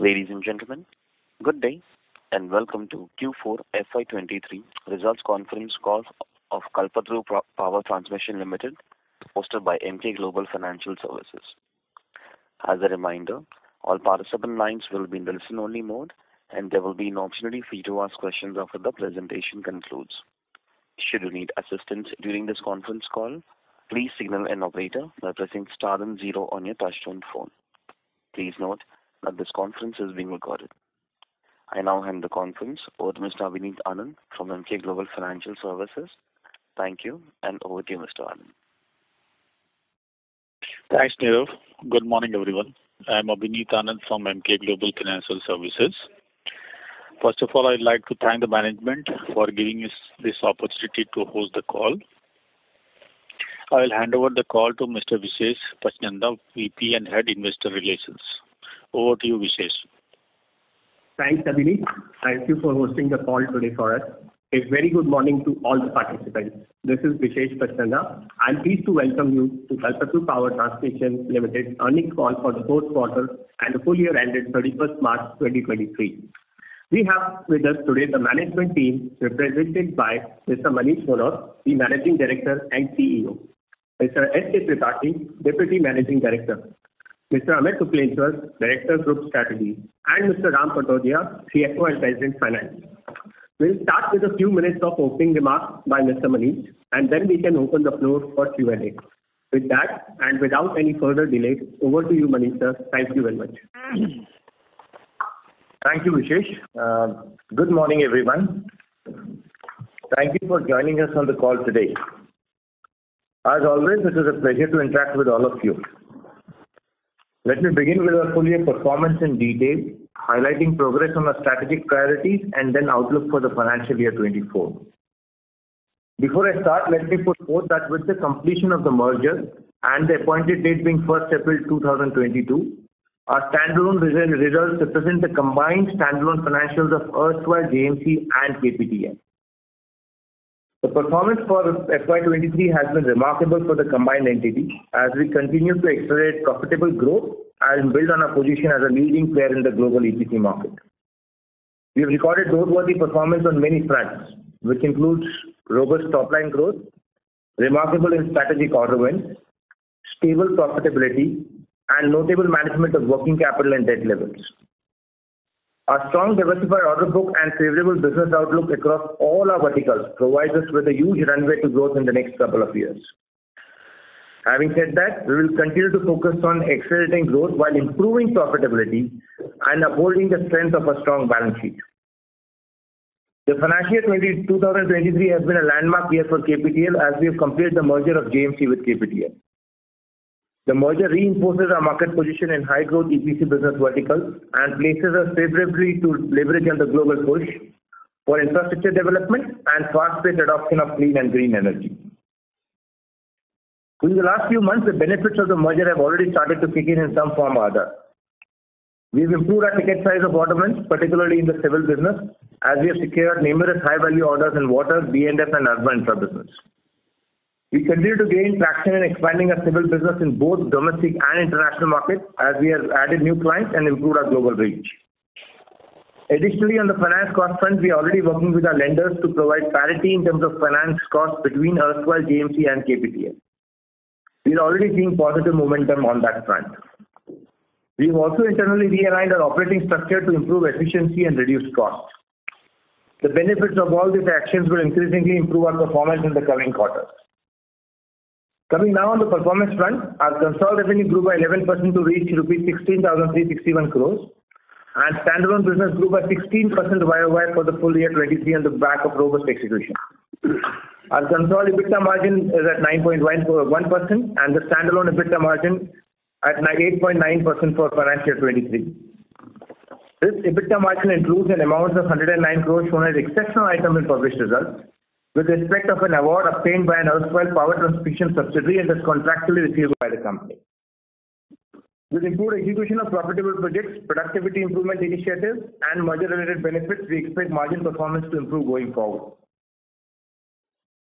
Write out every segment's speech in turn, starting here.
Ladies and gentlemen, good day, and welcome to Q4 FY 2023 results conference call of Kalpataru Power Transmission Limited, hosted by Emkay Global Financial Services. As a reminder, all participant lines will be in listen-only mode, and there will be an opportunity for you to ask questions after the presentation concludes. Should you need assistance during this conference call, please signal an operator by pressing star and zero on your touchtone phone. Please note that this conference is being recorded. I now hand the conference over to Mr. Vineet Anand from Emkay Global Financial Services. Thank you, and over to you, Mr. Anand. Thanks, Nirav. Good morning, everyone. I'm Vineet Anand from Emkay Global Financial Services. First of all, I'd like to thank the management for giving us this opportunity to host the call. I'll hand over the call to Mr. Vishesh Pachnanda, VP and Head, Investor Relations. Over to you, Vishesh. Thanks, Vineet. Thank you for hosting the call today for us. A very good morning to all the participants. This is Vishesh Pachnanda. I'm pleased to welcome you to Kalpataru Power Transmission Limited earnings call for the fourth quarter and the full year ended 31st March 2023. We have with us today the management team, represented by Mr. Manish Mohnot, the Managing Director and CEO, Mr. S.K. Tripathi, Deputy Managing Director, Mr. Amit Uplenchwar, Director Group Strategy, and Mr. Ram Patodia, CFO and President Finance. We'll start with a few minutes of opening remarks by Mr. Manish, and then we can open the floor for Q&A. With that, and without any further delay, over to you, Manish, sir. Thank you very much. Thank you, Vishesh. Uh, good morning, everyone. Thank you for joining us on the call today. As always, it is a pleasure to interact with all of you. Let me begin with our full year performance in detail, highlighting progress on our strategic priorities and then outlook for the financial year 2024. Before I start, let me put forth that with the completion of the merger and the appointed date being 1st April 2022, our standalone results represent the combined standalone financials of erstwhile JMC and KPTL. The performance for FY 2023 has been remarkable for the combined entity as we continue to accelerate profitable growth and build on our position as a leading player in the global EPC market. We have recorded noteworthy performance on many fronts, which includes robust top-line growth, remarkable and strategic order wins, stable profitability, and notable management of working capital and debt levels. Our strong diversified order book and favorable business outlook across all our verticals provides us with a huge runway to growth in the next couple of years. Having said that, we will continue to focus on accelerating growth while improving profitability and upholding the strength of a strong balance sheet. The financial year 2023 has been a landmark year for KPTL as we have completed the merger of JMC with KPTL. The merger reinforces our market position in high-growth EPC business verticals and places us favorably to leverage on the global push for infrastructure development and fast-paced adoption of clean and green energy. During the last few months, the benefits of the merger have already started to kick in in some form or other. We've improved our ticket size of order wins, particularly in the civil business, as we have secured numerous high-value orders in water, B&F, and urban infra business. We continue to gain traction in expanding our civil business in both domestic and international markets as we have added new clients and improved our global reach. Additionally, on the finance cost front, we are already working with our lenders to provide parity in terms of finance costs between erstwhile JMC and KPTL. We are already seeing positive momentum on that front. We have also internally realigned our operating structure to improve efficiency and reduce costs. The benefits of all these actions will increasingly improve our performance in the coming quarters. Coming now on the performance front, our consolidated revenue grew by 11% to reach rupees 16,361 crores, and standalone business grew by 16% YOY for the full year 2023 on the back of robust execution. Our consolidated EBITDA margin is at 9.1%, and the standalone EBITDA margin at 8.9% for financial 2023. This EBITDA margin includes an amount of 109 crores shown as exceptional item in published results, with respect of an award obtained by an erstwhile power transmission subsidiary and is contractually received by the company. With improved execution of profitable projects, productivity improvement initiatives, and merger-related benefits, we expect margin performance to improve going forward.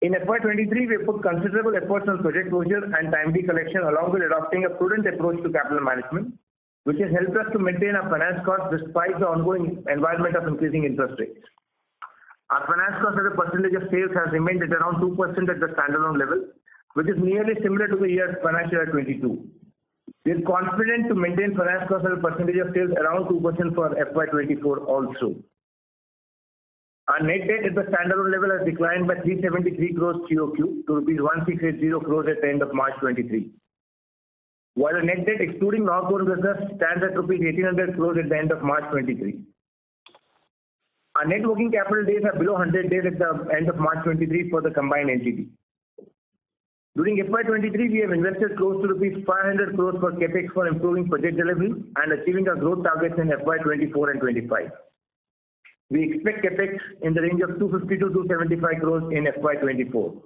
In FY 2023, we put considerable efforts on project closure and timely collection, along with adopting a prudent approach to capital management, which has helped us to maintain our finance costs despite the ongoing environment of increasing interest rates. Our finance cost as a percentage of sales has remained at around 2% at the standalone level, which is nearly similar to the year financial year 2022. We are confident to maintain finance cost as a percentage of sales around 2% for FY 2024 also. Our net debt at the standalone level has declined by 373 crores QOQ to rupees 1,680 crores at the end of March 2023. While the net debt excluding non-core business stands at rupees 1,800 crores at the end of March 2023. Our net working capital days are below 100 days at the end of March 2023 for the combined entity. During FY 2023, we have invested close to rupees 500 crores for CapEx for improving project delivery and achieving our growth targets in FY 2024 and 2025. We expect CapEx in the range of 250 to 275 crores in FY 2024.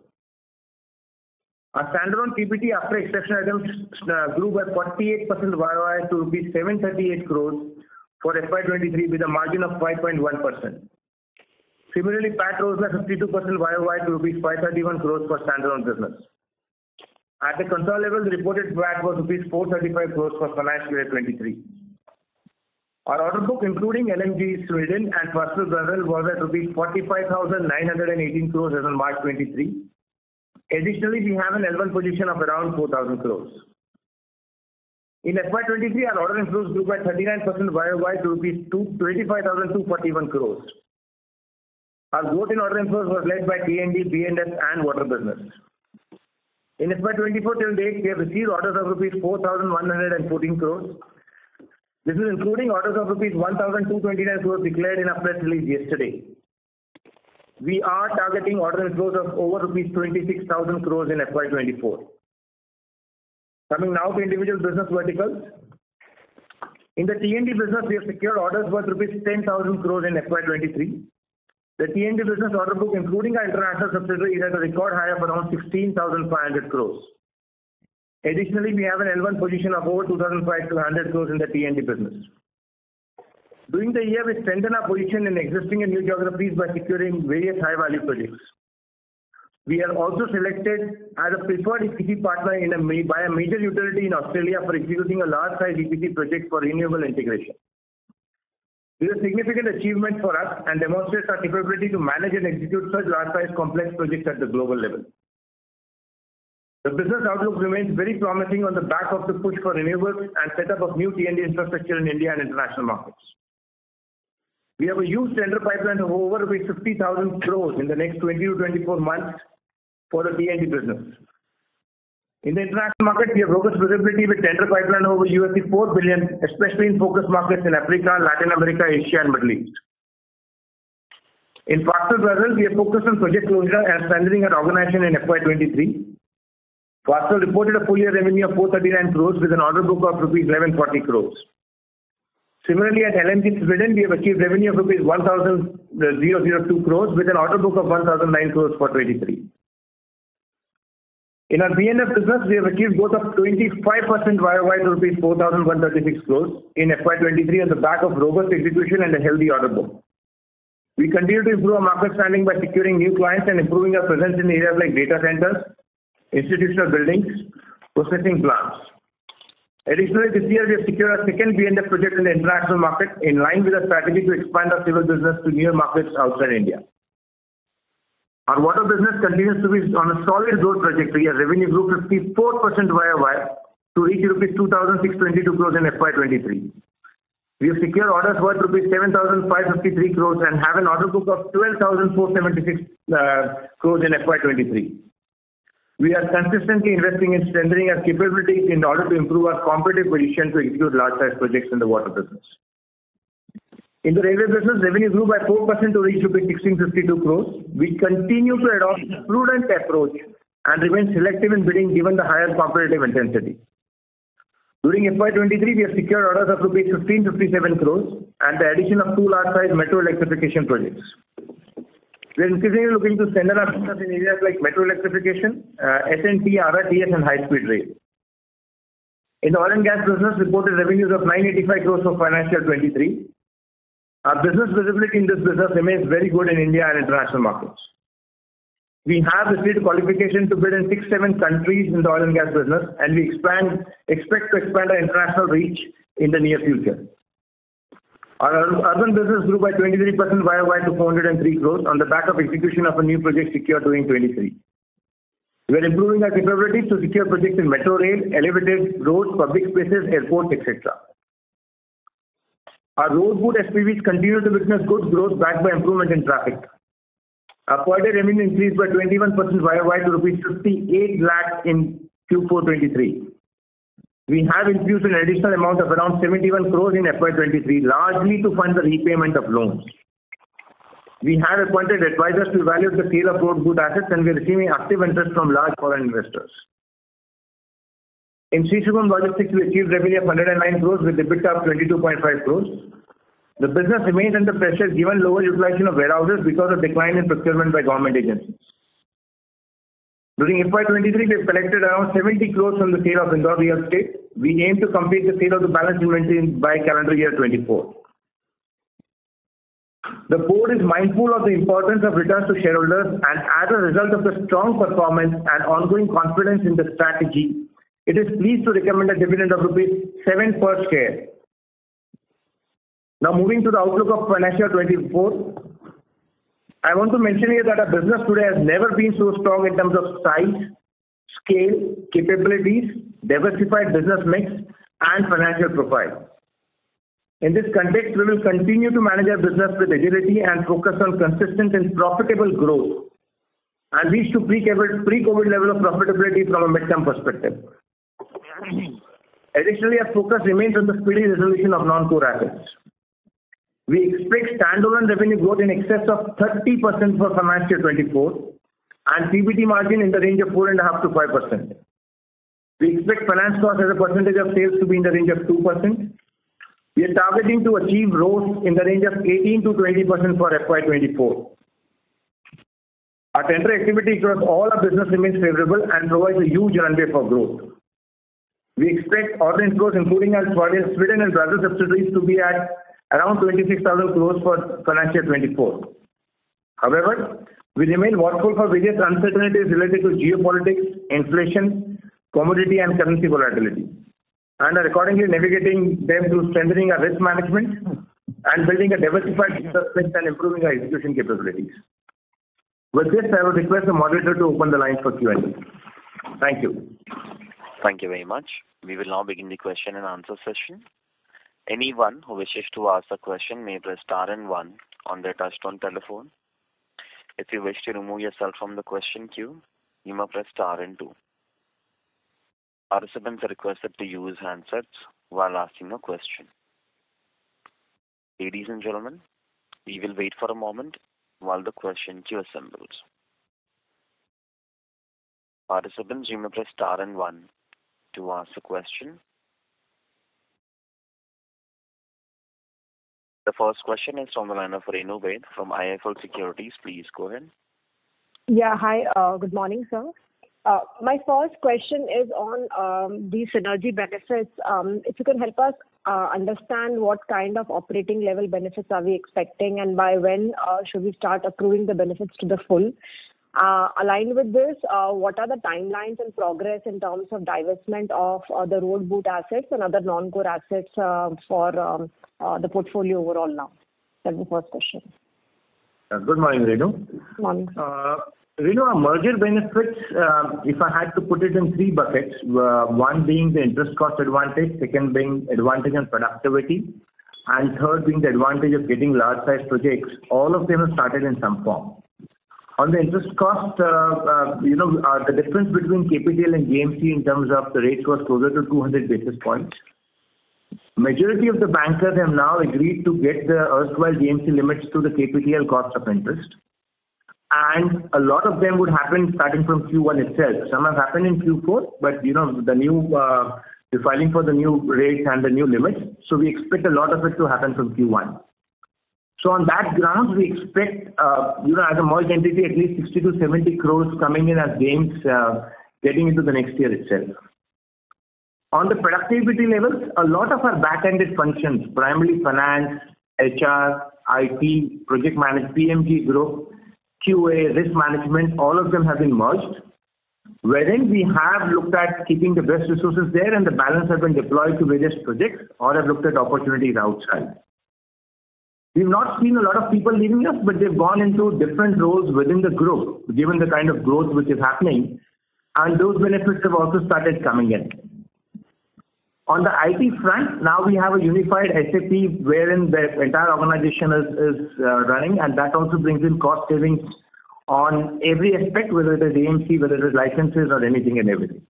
Our standalone PBT after exceptional items uh, grew by 48% YOY to rupees 738 crores for FY23 with a margin of 5.1%. Similarly, PAT rose by 52% YOY to rupees 531 crores for standalone business. At the consolidated level, the reported PAT was rupees 435 crores for financial year 2023. Our order book, including LMG Sweden and Fasttel Brazil, was at rupees 45,918 crores as on March 23. Additionally, we have an L1 position of around 4,000 crores. In FY 2023, our order inflows grew by 39% YOY to rupees 25,241 crores. Our growth in order inflows was led by T&D, B&F and water business. In FY 2024 till date, we have received orders of rupees 4,114 crores. This is including orders of rupees 1,229 crores declared in our press release yesterday. We are targeting order inflows of over rupees 26,000 crores in FY 2024. Coming now to individual business verticals. In the T&D business, we have secured orders worth rupees 10,000 crores in FY 2023. The T&D business order book, including our international subsidiary, is at a record high of around 16,500 crores. Additionally, we have an L1 position of over 2,500 crores in the T&D business. During the year, we strengthened our position in existing and new geographies by securing various high-value projects. We are also selected as a preferred EPC partner a, by a major utility in Australia for executing a large-size EPC project for renewable integration. This is a significant achievement for us and demonstrates our capability to manage and execute such large-size complex projects at the global level. The business outlook remains very promising on the back of the push for renewables and setup of new T&D infrastructure in India and international markets. We have a huge tender pipeline of over 50,000 crores in the next 20 to 24 months for the T&D business. In the international market, we have robust visibility with tender pipeline over USD 4 billion, especially in focus markets in Africa, Latin America, Asia and Middle East. In Fasttel Brazil, we are focused on project closure and strengthening our organization in FY 2023. Fasttel reported a full year revenue of 439 crores with an order book of rupees 1,140 crores. Similarly, at LMG Sweden, we have achieved revenue of rupees 1,002 uh, crores with an order book of 1,009 crores for 2023. In our B&F business, we have achieved growth of 25% YOY to rupees 4,136 crores in FY 2023 on the back of robust execution and a healthy order book. We continue to improve our market standing by securing new clients and improving our presence in areas like data centers, institutional buildings, processing plants. Additionally, this year we have secured our second B&F project in the international market in line with our strategy to expand our civil business to newer markets outside India. Our water business continues to be on a solid growth trajectory as revenue grew 54% YOY to reach rupees 2,622 crores in FY 2023. We have secured orders worth rupees 7,553 crores and have an order book of 12,476 uh, crores in FY 2023. We are consistently investing in strengthening our capabilities in order to improve our competitive position to execute large-size projects in the water business. In the railway business, revenue grew by 4% to reach 1,652 crores. We continue to adopt a prudent approach and remain selective in bidding given the higher competitive intensity. During FY 2023, we have secured orders of rupees 1,557 crores and the addition of two large-size metro electrification projects. We are increasingly looking to strengthen our business in areas like metro electrification, uh, S&T, RRTS and high-speed rail. In the oil and gas business, reported revenues of 985 crores for financial 2023. Our business visibility in this business remains very good in India and international markets. We have received qualification to bid in six, seven countries in the oil and gas business, and we expand, expect to expand our international reach in the near future. Our urban business grew by 23% YoY to 403 crores on the back of execution of a new project secured during 2023. We are improving our capabilities to secure projects in metro rail, elevated roads, public spaces, airports, et cetera. Our road BOOT SPVs continue to witness good growth backed by improvement in traffic. Our revenue increased by 21% YoY to rupees 58 lakh in Q4 2023. We have infused an additional amount of around 71 crores in FY 2023, largely to fund the repayment of loans. We have appointed advisors to evaluate the sale of road BOOT assets, and we are receiving active interest from large foreign investors. In Shree Shubham Logistics, we achieved revenue of 109 crores with EBITDA of 22.5 crores. The business remains under pressure given lower utilization of warehouses because of decline in procurement by government agencies. During FY 2023, we have collected around 70 crores from the sale of Indore real estate. We aim to complete the sale of the balance inventory by calendar year 2024. The board is mindful of the importance of returns to shareholders, and as a result of the strong performance and ongoing confidence in the strategy, it is pleased to recommend a dividend of rupees 7 per share. Now, moving to the outlook of financial 2024. I want to mention here that our business today has never been so strong in terms of size, scale, capabilities, diversified business mix, and financial profile. In this context, we will continue to manage our business with agility and focus on consistent and profitable growth, and reach to pre-COVID level of profitability from a midterm perspective. Additionally, our focus remains on the speedy resolution of non-core assets. We expect standalone revenue growth in excess of 30% for financial 2024, and PBT margin in the range of 4.5%-5%. We expect finance cost as a percentage of sales to be in the range of 2%. We are targeting to achieve growth in the range of 18%-20% for FY 2024. Our tender activity across all our business remains favorable and provides a huge runway for growth. We expect order inflows, including our Sweden and Brazil subsidiaries, to be at around 26,000 crore for financial 2024. However, we remain watchful for various uncertainties related to geopolitics, inflation, commodity and currency volatility, and are accordingly navigating them through strengthening our risk management and building a diversified business and improving our execution capabilities. With this, I would request the moderator to open the line for Q&A. Thank you. Thank you very much. We will now begin the question and answer session. Anyone who wishes to ask a question may press star and one on their touchtone telephone. If you wish to remove yourself from the question queue, you may press star and two. Participants are requested to use handsets while asking a question. Ladies and gentlemen, we will wait for a moment while the question queue assembles. Participants, you may press star and one to ask a question. The first question is from the line of Renu Baid from IIFL Securities. Please go ahead. Yeah. Hi, uh, good morning, sir. Uh, my first question is on um, the synergy benefits. Um, if you can help us uh, understand what kind of operating level benefits are we expecting, and by when should we start accruing the benefits to the full? Uh, aligned with this, uh, what are the timelines and progress in terms of divestment of uh, the road BOOT assets and other non-core assets uh, for um, the portfolio overall now? That's the first question. Good morning, Renu. Morning. Renu, our merger benefits, um, if I had to put it in three buckets, one being the interest cost advantage, second being advantage on productivity, and third being the advantage of getting large size projects, all of them have started in some form. On the interest cost, uh, uh, you know, uh, the difference between KPTL and JMC in terms of the rates was closer to 200 basis points. Majority of the bankers have now agreed to get the erstwhile JMC limits to the KPTL cost of interest, and a lot of them would happen starting from Q1 itself. Some have happened in Q4, but, you know, the new, the filing for the new rates and the new limits, so we expect a lot of it to happen from Q1. So on that ground, we expect, uh, you know, as a merged entity, at least 60 crore-70 crore coming in as gains, uh, getting into the next year itself. On the productivity levels, a lot of our back-ended functions, primarily finance, HR, IT, project management, PMG group, QA, risk management, all of them have been merged, wherein we have looked at keeping the best resources there and the balance have been deployed to various projects or have looked at opportunities outside. We've not seen a lot of people leaving us, but they've gone into different roles within the group, given the kind of growth which is happening, and those benefits have also started coming in. On the IT front, now we have a unified SAP wherein the entire organization is, is uh, running, and that also brings in cost savings on every aspect, whether it is AMC, whether it is licenses or anything and everything.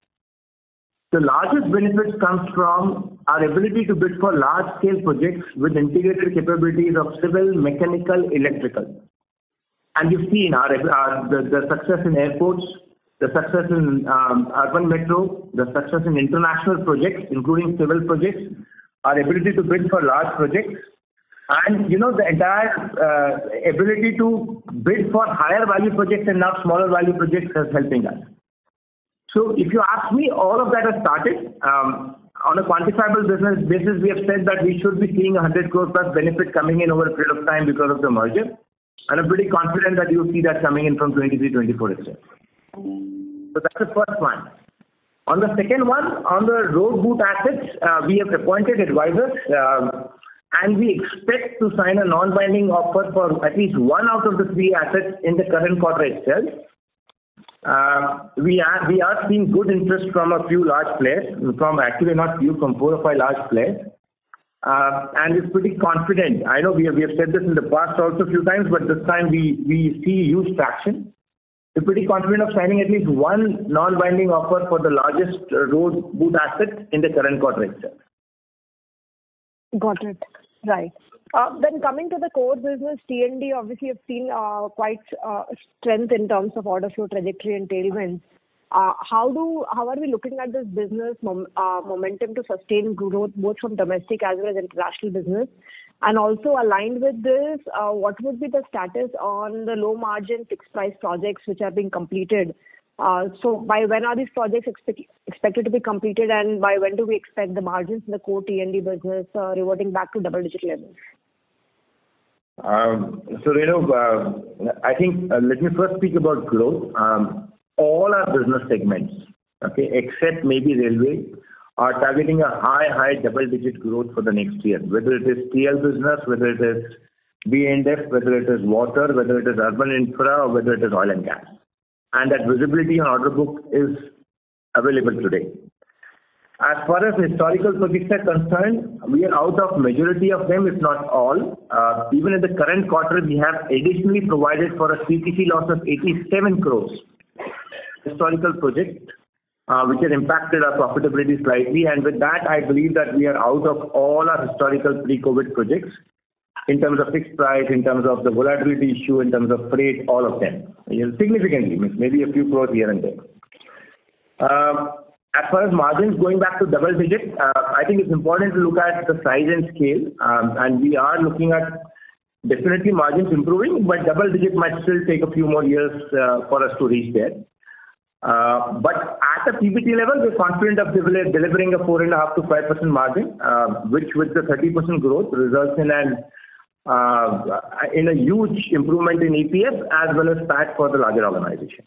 The largest benefits comes from our ability to bid for large-scale projects with integrated capabilities of civil, mechanical, electrical. And you've seen the success in airports, the success in um, urban metro, the success in international projects, including civil projects, our ability to bid for large projects, and you know the entire uh, ability to bid for higher value projects and not smaller value projects is helping us. So if you ask me, all of that has started. Um, on a quantifiable business basis, we have said that we should be seeing 100 crore plus benefit coming in over a period of time because of the merger. And I'm pretty confident that you'll see that coming in from 23, 24 itself. So that's the first one. On the second one, on the road BOOT assets, uh, we have appointed advisors, uh, and we expect to sign a non-binding offer for at least one out of the three assets in the current quarter itself. Uh, we are we are seeing good interest from a few large players, from actually not few, from four or five large players. Uh, and It's pretty confident. I know we have said this in the past also a few times, but this time we we see huge traction. We're pretty confident of signing at least one non-binding offer for the largest road BOOT asset in the current quarter itself. Got it. Right. Uh, then coming to the core business, T&D obviously have seen uh, quite uh, strength in terms of order flow trajectory and tailwinds. How do how are we looking at this business momentum to sustain growth both from domestic as well as international business? And also aligned with this, what would be the status on the low margin fixed price projects which are being completed? So by when are these projects expected to be completed, and by when do we expect the margins in the core T&D business reverting back to double-digit levels? Um, so, Renu, uh, I think uh, let me first speak about growth. Um, all our business segments, okay, except maybe railway, are targeting a high, high double-digit growth for the next year, whether it is TL business, whether it is B&F, whether it is water, whether it is urban infra, or whether it is oil and gas. And that visibility on order book is available today. As far as historical projects are concerned, we are out of majority of them, if not all. Uh, even in the current quarter, we have additionally provided for a CTC loss of 87 crores. Historical project, uh, which has impacted our profitability slightly. And with that, I believe that we are out of all our historical pre-COVID projects in terms of fixed price, in terms of the volatility issue, in terms of freight, all of them. Significantly, maybe a few crores here and there. Uh, as far as margins going back to double digit, uh, I think it's important to look at the size and scale. Um, and we are looking at definitely margins improving, but double digit might still take a few more years uh, for us to reach there. Uh, but at a PBT level, we're confident of delivering a 4.5 to 5 percent margin, which with the 30% growth results in an in a huge improvement in EPS as well as PAT for the larger organization.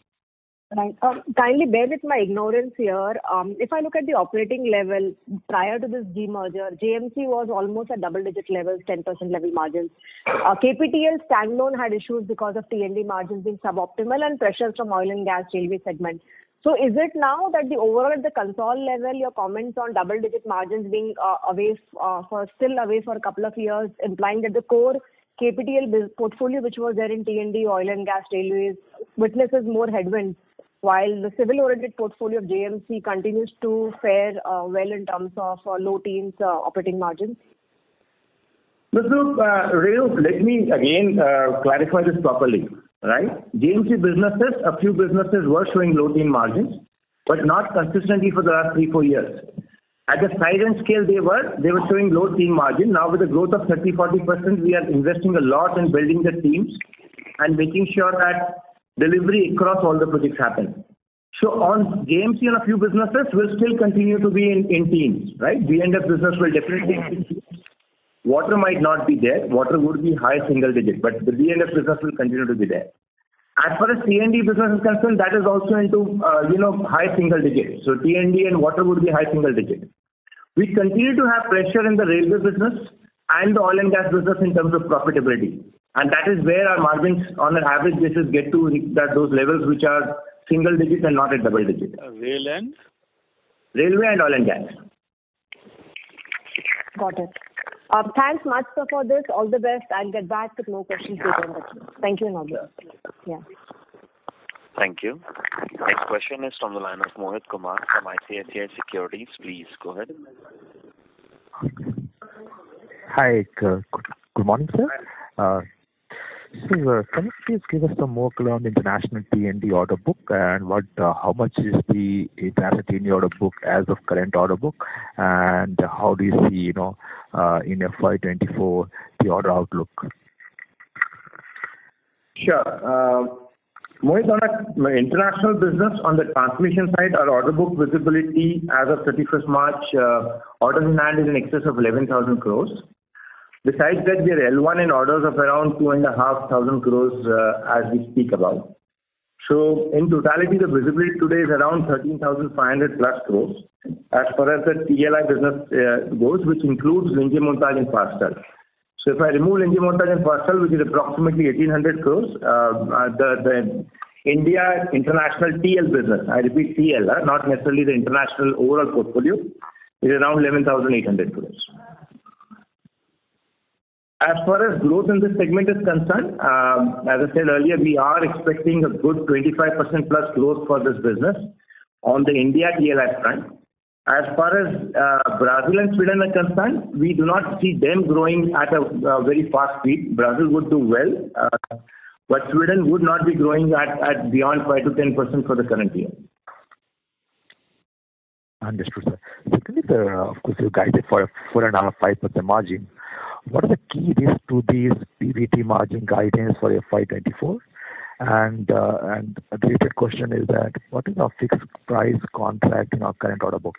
Right. Um, kindly bear with my ignorance here. Um, if I look at the operating level prior to this demerger, JMC was almost at double-digit levels, 10% level margins. Uh, KPTL standalone had issues because of T&D margins being suboptimal and pressures from oil and gas railway segment. So is it now that the overall at the console level, your comments on double-digit margins being uh, away uh, for still away for a couple of years, implying that the core KPTL portfolio, which was there in T&D, oil and gas, railways, witnesses more headwinds while the civil-oriented portfolio of JMC continues to fare uh, well in terms of low teens operating margins? Mr. So, let me again clarify this properly, right? JMC businesses, a few businesses were showing low teen margins, but not consistently for the last three, four years. At the size and scale they were, they were showing low teen margin. Now, with a growth of 30%-40%, we are investing a lot in building the teams and making sure that delivery across all the projects happen. So on JMC and a few businesses will still continue to be in, in teams, right? B&F business will definitely Water might not be there. Water would be high single digit, but the B&F business will continue to be there. As far as T&D business is concerned, that is also into, uh, you know, high single digits. T&D and water would be high single digit. We continue to have pressure in the railway business and the oil and gas business in terms of profitability. And that is where our margins on an average basis get to that those levels which are single digit and not at double digits. Uh, rail and? Railway and oil and gas. Got it. Um, thanks much, sir, for this. All the best. I'll get back with more questions later in the queue. Thank you and all the best. Yeah. Thank you. Next question is from the line of Mohit Kumar from ICICI Securities. Please go ahead. Hi. Uh, good morning, sir. Uh, Sir, can you please give us some more color on the international T&D order book and what, uh, how much is the international T&D order book as of current order book? And how do you see, you know, uh, in FY 2024 the order outlook? Sure. Uh, Mohit, on our international business on the transmission side, our order book visibility as of 31st March, orders in hand is in excess of 11,000 crores. Besides that, we are L1 in orders of around 2,500 crores uh, as we speak about. So in totality, the visibility today is around 13,500+ crores as far as the TLI business uh, goes, which includes Linjemontage and Fasttel. If I remove Linjemontage and Fasttel, which is approximately 1,800 crores, uh, the India international TL business, I repeat TL, not necessarily the international overall portfolio, is around 11,800 crores. As far as growth in this segment is concerned, um, as I said earlier, we are expecting a good 25%+ plus growth for this business on the India TLI front. As far as uh, Brazil and Sweden are concerned, we do not see them growing at a very fast speed. Brazil would do well, uh, but Sweden would not be growing at beyond 5%-10% for the current year. Understood, sir. Secondly, sir, of course, you guided for a 4.5%-5% margin. What are the key risks to this PBT margin guidance for FY 2024? A related question is that what is our fixed price contract in our current order book?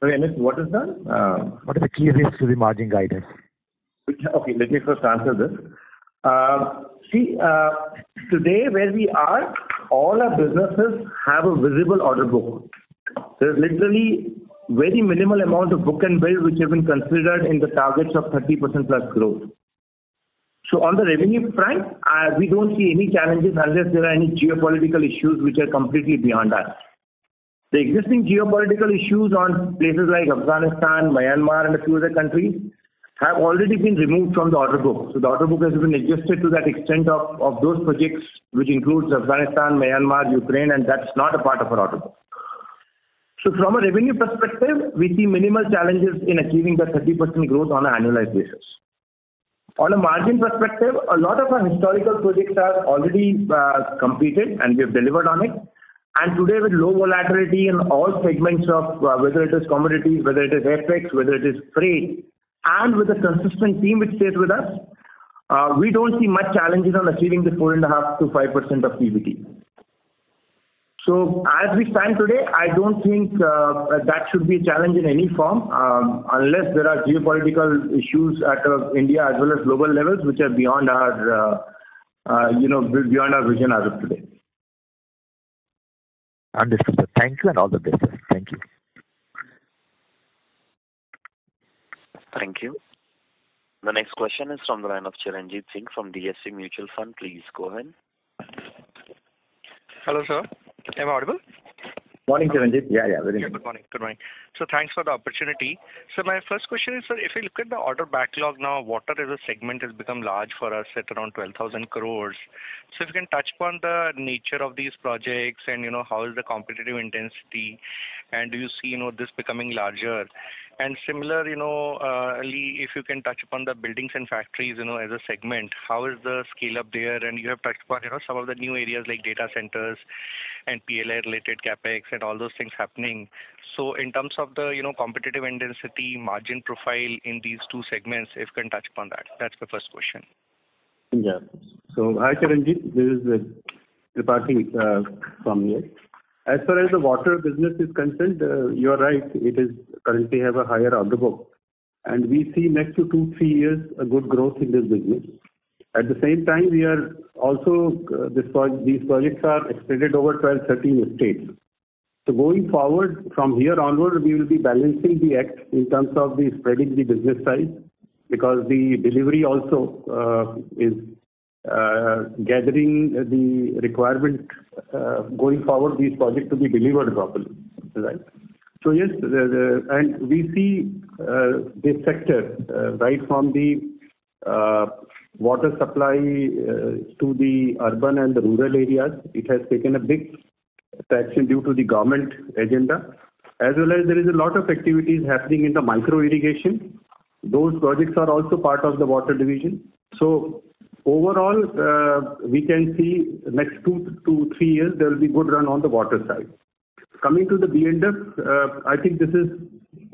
Sorry, Amit, what is that? Uh, what are the key risks to the margin guidance? Okay, let me first answer this. Uh, see, uh, today where we are, all our businesses have a visible order book. There's literally very minimal amount of book and build which have been considered in the targets of 30%+ plus growth. So on the revenue front, uh, we don't see any challenges unless there are any geopolitical issues which are completely beyond us. The existing geopolitical issues on places like Afghanistan, Myanmar, and a few other countries have already been removed from the order book. So the order book has been adjusted to that extent of those projects, which includes Afghanistan, Myanmar, Ukraine, and that's not a part of our order book. So from a revenue perspective, we see minimal challenges in achieving the 30% growth on an annualized basis. On a margin perspective, a lot of our historical projects are already uh, completed, and we have delivered on it. And today, with low volatility in all segments of uh, whether it is commodities, whether it is FX, whether it is freight, and with a consistent team which stays with us, uh, we don't see much challenges on achieving the 4.5%-5% of PBT. So as we stand today, I don't think uh, that should be a challenge in any form, um, unless there are geopolitical issues at uh, India as well as global levels, which are beyond our, uh, you know, beyond our vision as of today. Understood, sir. Thank you and all the best, sir. Thank you. Thank you. The next question is from the line of Charanjit Singh from DSP Mutual Fund. Please go ahead. Hello, sir. Am I audible? Morning, Charanjit. Yeah, yeah. Very good. Good morning. Good morning. So thanks for the opportunity. So my first question is, sir, if you look at the order backlog now, water as a segment has become large for us at around 12,000 crores. So if you can touch upon the nature of these projects and, you know, how is the competitive intensity, and do you see, you know, this becoming larger? And similar, you know, uh, Lee, if you can touch upon the buildings and factories, you know, as a segment, how is the scale up there? And you have touched upon, you know, some of the new areas like data centers and PLI related CapEx and all those things happening. So in terms of the, you know, competitive intensity margin profile in these two segments, if you can touch upon that. That's the first question. Yeah. So hi, Charanjit. This is Tripathi uh, from here. As far as the water business is concerned, uh, you are right, it is currently have a higher order book. And we see next to two, three years a good growth in this business. At the same time, we are also, uh, these projects are extended over 12, 13 states. So going forward, from here onward, we will be balancing the act in terms of the spreading the business size, because the delivery also uh, is Uh, gathering the requirement uh, going forward, these projects to be delivered properly, right? So yes, and we see uh, this sector right from the water supply to the urban and the rural areas. It has taken a big traction due to the government agenda, as well as there is a lot of activities happening in the micro irrigation. Those projects are also part of the water division. So overall, uh, we can see next two to three years, there will be good run on the water side. Coming to the B&F, uh, I think this is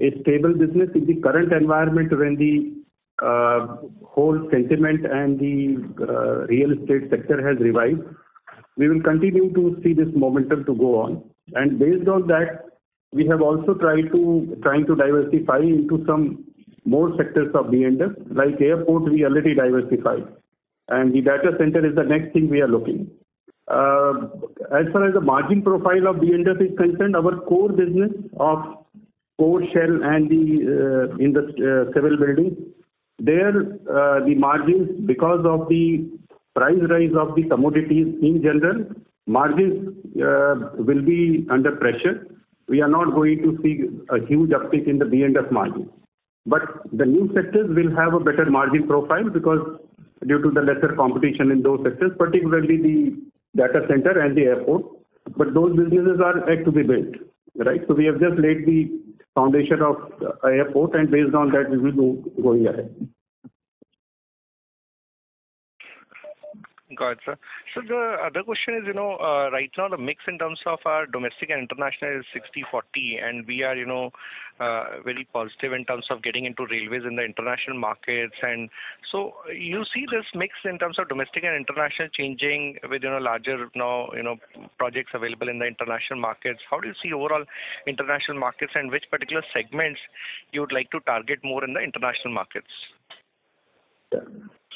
a stable business in the current environment when the uh, whole sentiment and the real estate sector has revived. We will continue to see this momentum to go on. And based on that, we have also tried to trying to diversify into some more sectors of B&F. Like airport, we already diversified, and the data center is the next thing we are looking. Uh, As far as the margin profile of B&F is concerned, our core business of core shell and the uh, in the civil building, there the margins, because of the price rise of the commodities in general, margins will be under pressure. We are not going to see a huge uptick in the B&F margin. But the new sectors will have a better margin profile because due to the lesser competition in those sectors, particularly the data center and the airport. But those businesses are yet to be built, right? So we have just laid the foundation of airport, and based on that, we will go going ahead. Got it, sir. So the other question is, you know, uh, right now, the mix in terms of our domestic and international is 60/40, and we are, you know, very positive in terms of getting into railways in the international markets. And so you see this mix in terms of domestic and international changing with, you know, larger now, you know, projects available in the international markets. How do you see overall international markets, and which particular segments you would like to target more in the international markets?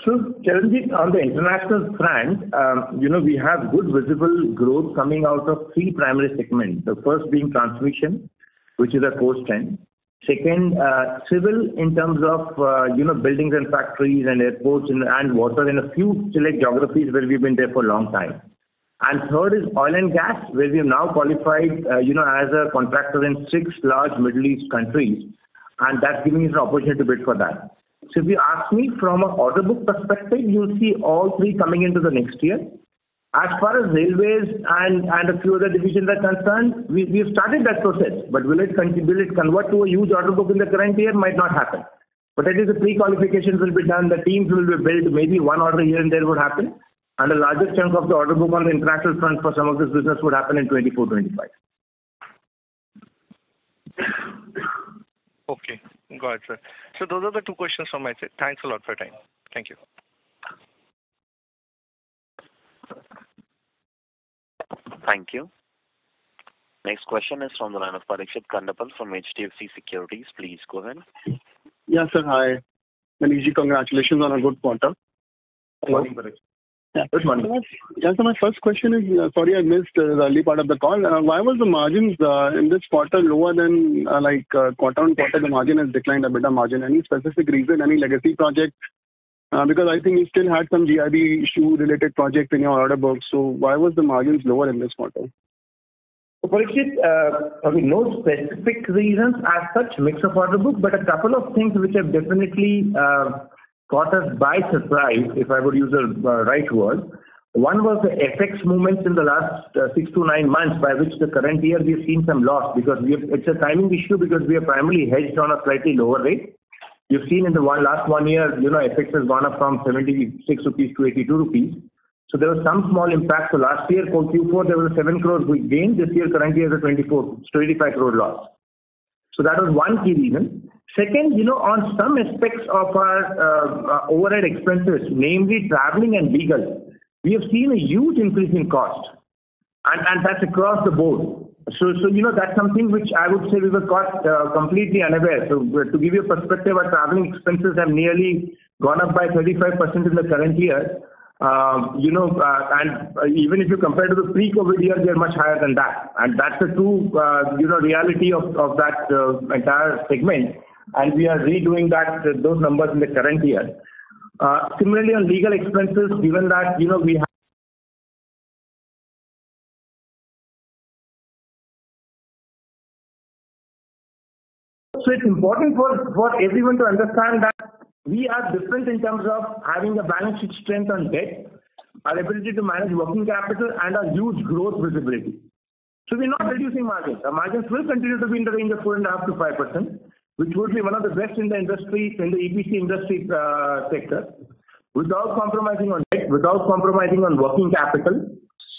So Charanjit, on the international front, um, you know, we have good visible growth coming out of three primary segments. The first being transmission, which is a core strength. Second, uh, civil in terms of, uh, you know, buildings and factories and airports and water in a few select geographies where we've been there for a long time. And third is oil and gas, where we have now qualified, uh, you know, as a contractor in six large Middle East countries, and that's giving us an opportunity to bid for that. So if you ask me from an order book perspective, you'll see all three coming into the next year. As far as railways and and a few other divisions are concerned, we we have started that process, but will it will it convert to a huge order book in the current year? Might not happen. But at least the pre-qualifications will be done, the teams will be built, maybe one order here and there would happen, and the largest chunk of the order book on the international front for some of this business would happen in 2024, 2025. Okay. Got it, sir. So those are the two questions from my side. Thanks a lot for your time. Thank you. Thank you. Next question is from the line of Parikshit Kandpal from HDFC Securities. Please go ahead. Yeah, sir. Hi. Manish, congratulations on a good quarter. Good morning, Parikshit. Yeah. Good morning. Yeah, so my first question is, uh, sorry, I missed uh, the early part of the call. Uh, why was the margins in this quarter lower than, like, quarter-on-quarter, the margin has declined a bit, the margin? Any specific reason, any legacy project? Uh, because I think you still had some GIB issue-related projects in your order book, so why was the margins lower in this quarter? Parikshit, uh, I mean, no specific reasons as such, mix of order book, but a couple of things which have definitely uh, caught us by surprise, if I would use the right word. One was the FX movements in the last six to nine months, by which the current year we have seen some loss because. It's a timing issue because we are primarily hedged on a slightly lower rate. You've seen in the last one year, you know, FX has gone up from 76 rupees to 82 rupees. So there was some small impact. So last year, for Q4, there was a 7 crore gain. This year, currently is a 24, 25 crore loss. So that was one key reason. Second, you know, on some aspects of our uh, overhead expenses, namely traveling and legal, we have seen a huge increase in cost, and, and that's across the board. So, so you know, that's something which I would say we were caught uh, completely unaware. So uh, to give you a perspective, our traveling expenses have nearly gone up by 35% in the current year. Um, you know, uh, and even if you compare to the pre-COVID year, they are much higher than that. And that's the true, you know, reality of that entire segment. And we are redoing that, those numbers in the current year. Similarly on legal expenses, given that, you know, we have It's important for for everyone to understand that we are different in terms of having a balance sheet strength on debt, our ability to manage working capital and our huge growth visibility. So we're not reducing margins. Our margins will continue to be in the range of 4.5%-5%, which would be one of the best in the industry, in the EPC industry, uh, sector, without compromising on debt, without compromising on working capital,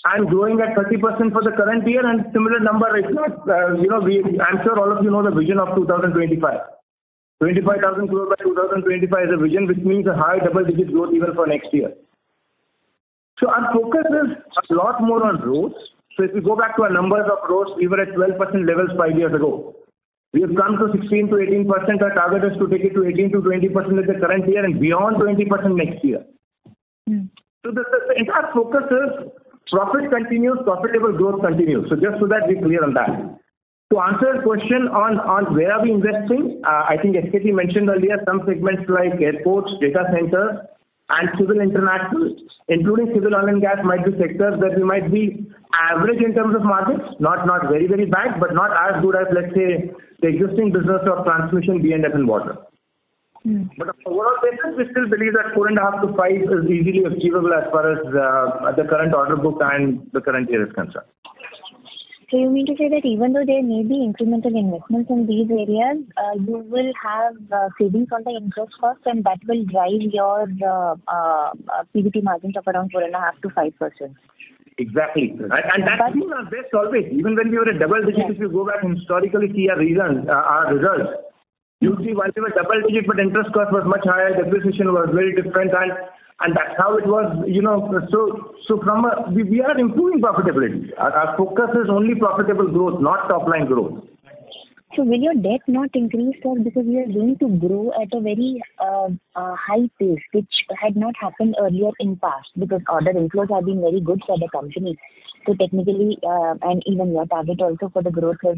and growing at 30% for the current year and similar number if not, you know, we, I'm sure all of you know the vision of 2025. 25,000 crore by 2025 is a vision which means a high double-digit growth even for next year. So our focus is a lot more on growth. So if you go back to our numbers of growth, we were at 12% levels five years ago. We have come to 16 to 18%. Our target is to take it to 18 to 20% in the current year and beyond 20% next year. Mm. The entire focus is profit continues, profitable growth continues. So just so that we're clear on that. To answer your question on on where are we investing, uh, I think SKT mentioned earlier some segments like airports, data centers and civil international, including civil oil and gas might be sectors that we might be average in terms of margins. Not not very very bad, but not as good as, let's say, the existing business of transmission, B&F and water. Mm. On overall basis, we still believe that 4.5%-5% is easily achievable as far as uh, the current order book and the current year is concerned. So you mean to say that even though there may be incremental investments in these areas, uh, you will have uh, savings on the interest cost and that will drive your PBT margins of around 4.5%-5%? Exactly. That's been our best always. Even when we were at double digits, if you go back historically see our results, you'll see while we were double digit, but interest cost was much higher, depreciation was very different and and that's how it was, you know. So so from a, we are improving profitability. Our focus is only profitable growth, not top line growth. So will your debt not increase, sir, because you are going to grow at a very uh, uh, high pace, which had not happened earlier in past because order inflows have been very good for the company. So technically, uh, and even your target also for the growth is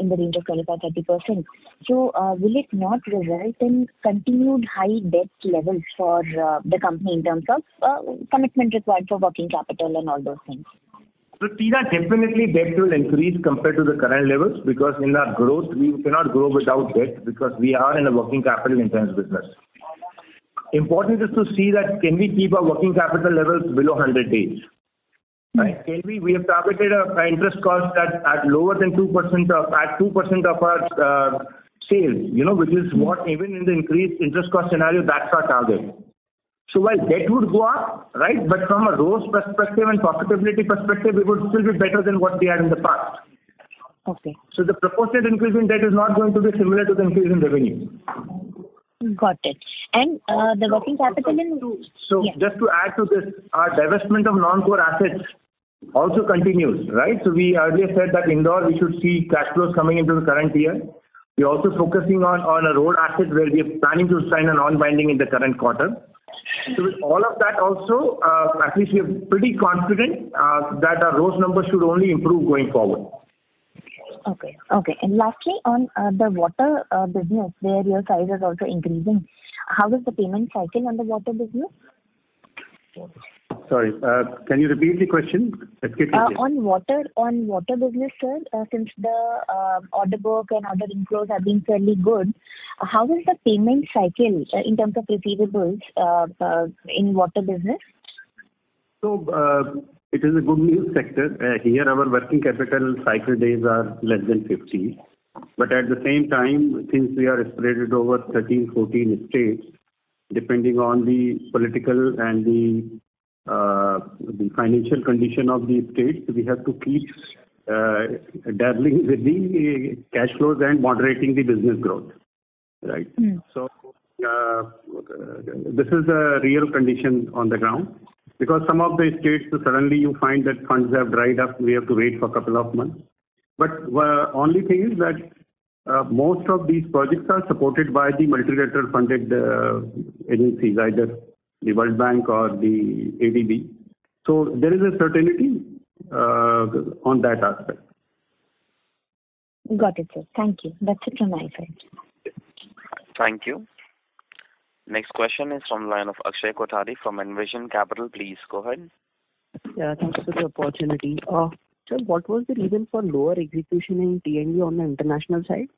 in the range of 25%-30%. So, uh, will it not result in continued high debt levels for uh, the company in terms of commitment required for working capital and all those things? Teena, definitely debt will increase compared to the current levels because in our growth we cannot grow without debt because we are in a working capital intense business. Important is to see that can we keep our working capital levels below 100 days, right? We we have targeted an interest cost at lower than 2% of our uh, sales, you know, which is what even in the increased interest cost scenario, that's our target. So while debt would go up, right? But from a growth perspective and profitability perspective, it would still be better than what we had in the past. Okay. So the proportionate increase in debt is not going to be similar to the increase in revenue. Got it. And uh, the working capital in- So Just to add to this, our divestment of non-core assets also continues, right? So we earlier said that Indore we should see cash flows coming into the current year. We're also focusing on a road asset where we are planning to sign a non-binding in the current quarter. With all of that also, uh, at least we are pretty confident uh, that our growth numbers should only improve going forward. Okay. Okay. And lastly, on uh, the water business where your size is also increasing, how is the payment cycle on the water business? Sorry, uh, can you repeat the question? SKT. Uh, on water on water business, sir, uh, since the order book and order inflows have been fairly good, how is the payment cycle in terms of receivables in water business? So, it is a good news sector. Here our working capital cycle days are less than 50. At the same time, since we are spread over 13, 14 states, depending on the political and the Uh, financial condition of the states, we have to keep uh, dabbling with the cash flows and moderating the business growth. Right? Mm. This is the real condition on the ground because some of the states suddenly you find that funds have dried up, we have to wait for a couple of months. But, the only thing is that most of these projects are supported by the multilateral funded agencies, either the World Bank or the ADB. So there is a certainty uh, on that aspect. Got it, sir. Thank you. That's it from my side. Thank you. Next question is from the line of Akshay Kothari from Envision Capital. Please go ahead. Yeah, thanks for the opportunity. Uh, sir, what was the reason for lower execution in T&D on the international side?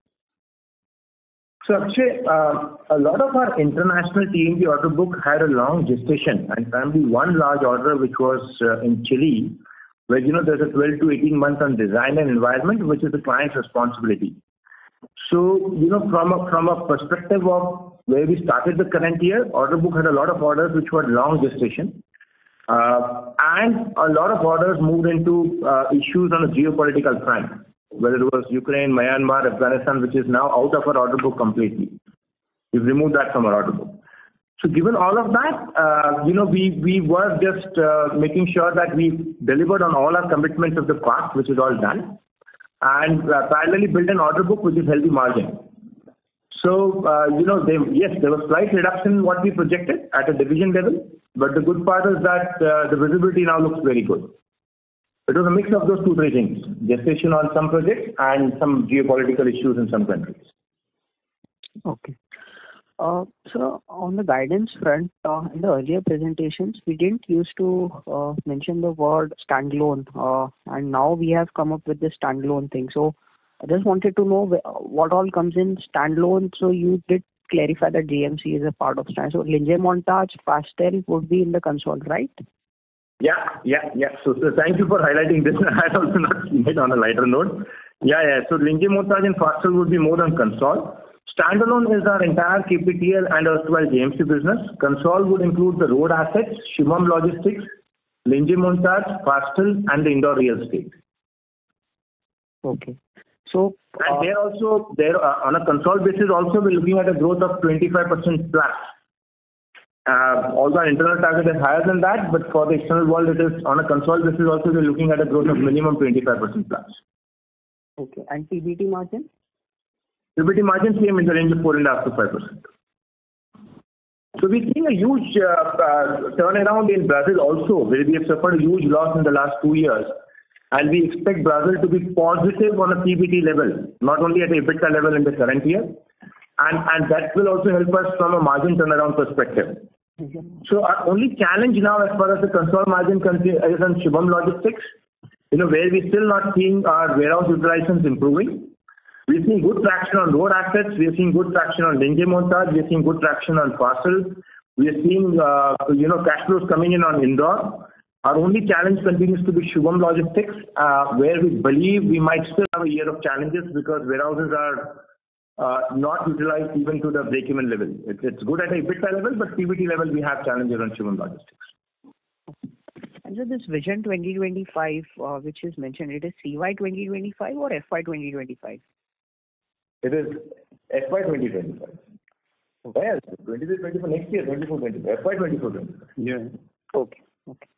So Akshay, uh, a lot of our international T&D order book had a long gestation, and primarily one large order, which was uh, in Chile, where, you know, there's a 12-18 months on design and environment, which is the client's responsibility. So, you know, from a from a perspective of where we started the current year, order book had a lot of orders which were long gestation. Uh, and a lot of orders moved into issues on a geopolitical front, whether it was Ukraine, Myanmar, Afghanistan, which is now out of our order book completely. We've removed that from our order book. So given all of that, uh, you know, we we were just uh, making sure that we delivered on all our commitments of the past, which is all done, and uh, parallelly built an order book which is healthy margin. So, you know, they, yes, there was slight reduction in what we projected at a division level, but the good part is that the visibility now looks very good. It was a mix of those two, three things: gestation on some projects and some geopolitical issues in some countries. Okay. Uh, So on the guidance front, uh, in the earlier presentations, we didn't use to uh, mention the word standalone, and now we have come up with the standalone thing. So I just wanted to know what all comes in standalone. So you did clarify that JMC is a part of standalone. So Linjemontage, Fasttel would be in the console, right? Yeah, yeah, yeah. So, so thank you for highlighting this. I had also not seen it on a lighter note. Yeah, yeah. So Linjemontage and Fasttel would be more on console. Standalone is our entire KPTL and erstwhile JMC business. Console would include the road assets, Shubham Logistics, Linjemontage, Fasttel, and the Indore real estate. Okay. So, and There also, they're uh on a consolidated basis also, we're looking at a growth of 25%+. Uh, although our internal target is higher than that, but for the external world, it is on a consolidated basis also, we're looking at a growth of minimum 25%+. plus. Okay. And PBT margin? PBT margin, same in the range of 4.5%-5%. So we've seen a huge uh, uh, turnaround in Brazil also, where we have suffered a huge loss in the last two years, and we expect Brazil to be positive on a PBT level, not only at the EBITDA level in the current year, and and that will also help us from a margin turnaround perspective. So our only challenge now, as far as the consolidated margin is on Shubham Logistics, you know, where we're still not seeing our warehouse utilizations improving. We're seeing good traction on road assets, we are seeing good traction on Linjemontage, we are seeing good traction on parcels. We are seeing, uh, you know, cash flows coming in on Indore. Our only challenge continues to be Shubham Logistics, uh, where we believe we might still have a year of challenges because warehouses are Uh, not utilized even to the breakeven level. It's good at a EBITDA level, but PBT level, we have challenges on Shubham Logistics. So this Vision 2025, uh, which is mentioned, it is CY 2025 or FY 2025? It is FY 2025. Yes, 2025, next year, 2024, 2025. FY 2024, 2025. Yeah. Okay. Okay.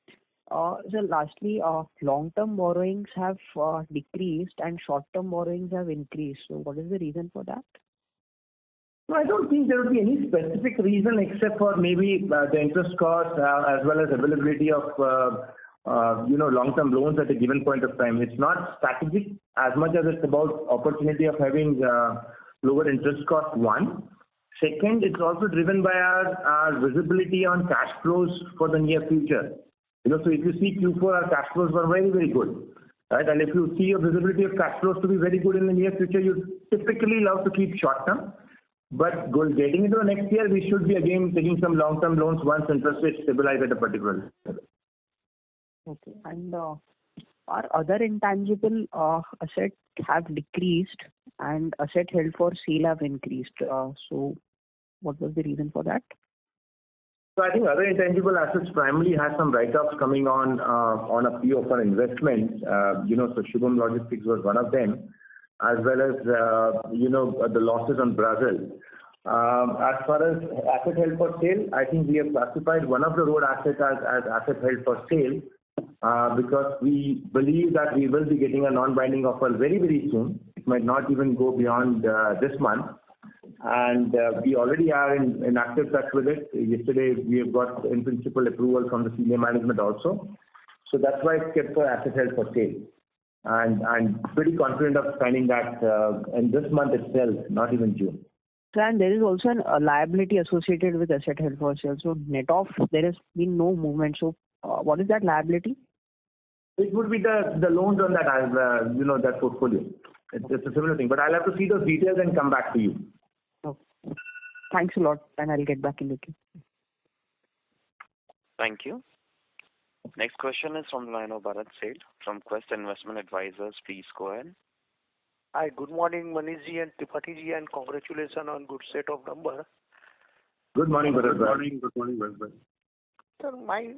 Uh, so lastly, uh, long-term borrowings have uh, decreased and short-term borrowings have increased. So what is the reason for that? No, I don't think there would be any specific reason except for maybe the interest cost as well as availability of you know long-term loans at a given point of time. It's not strategic as much as it's about opportunity of having lower interest cost, one. Second, it's also driven by our visibility on cash flows for the near future. You know, so if you see Q4, our cash flows were very, very good, right? And if you see your visibility of cash flows to be very good in the near future, you typically love to keep short term. But getting into the next year, we should be again taking some long-term loans once interest rates stabilize at a particular level. Okay. And, uh, our other intangible uh, assets have decreased and asset held for sale have increased. Uh, so what was the reason for that? So I think other intangible assets primarily have some write-offs coming on, uh, on a few of our investments. Uh, you know, so Shubham Logistics was one of them, as well as, uh, you know, the losses on Brazil. Um, as far as asset held for sale, I think we have classified one of the road assets as asset held for sale, because we believe that we will be getting a non-binding offer very, very soon. It might not even go beyond this month. And uh, we already are in active touch with it. Yesterday, we have got in principle approval from the senior management also. So that's why it's kept for asset held for sale. And I'm pretty confident of signing that uh, in this month itself, not even June. And there is also a liability associated with asset held for sale. So net off, there has been no movement. So uh, what is that liability? It would be the loans on that, you know, that portfolio. It's a similar thing, but I'll have to see those details and come back to you. Okay. Thanks a lot, and I'll get back in the queue. Thank you. Next question is from the line of Bharat Sheth from Quest Investment Advisors. Please go ahead. Hi. Good morning, Manish Ji and Tripathi Ji, and congratulations on good set of numbers. Good morning, Bharat. Good morning, Good morning, Bharat. Sir, my